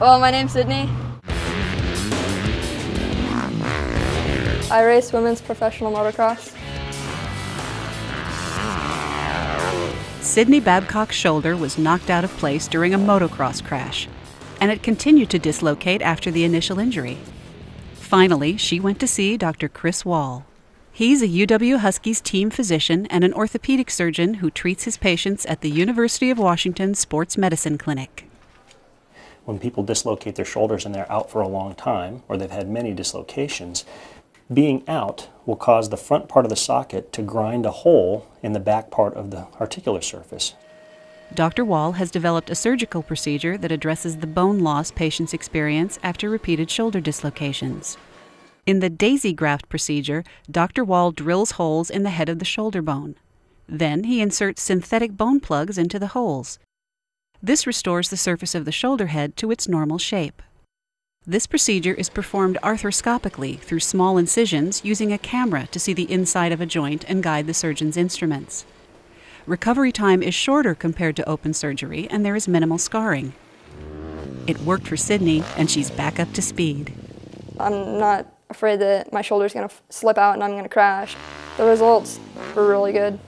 Well, my name's Sydney. I race women's professional motocross. Sydney Babcock's shoulder was knocked out of place during a motocross crash, and it continued to dislocate after the initial injury. Finally, she went to see Dr. Chris Wahl. He's a UW Huskies team physician and an orthopedic surgeon who treats his patients at the University of Washington Sports Medicine Clinic. When people dislocate their shoulders and they're out for a long time, or they've had many dislocations, being out will cause the front part of the socket to grind a hole in the back part of the articular surface. Dr. Wahl has developed a surgical procedure that addresses the bone loss patients experience after repeated shoulder dislocations. In the DAISY graft procedure, Dr. Wahl drills holes in the head of the shoulder bone. Then he inserts synthetic bone plugs into the holes. This restores the surface of the shoulder head to its normal shape. This procedure is performed arthroscopically through small incisions using a camera to see the inside of a joint and guide the surgeon's instruments. Recovery time is shorter compared to open surgery, and there is minimal scarring. It worked for Sydney, and she's back up to speed. I'm not afraid that my shoulder's going to slip out and I'm going to crash. The results were really good.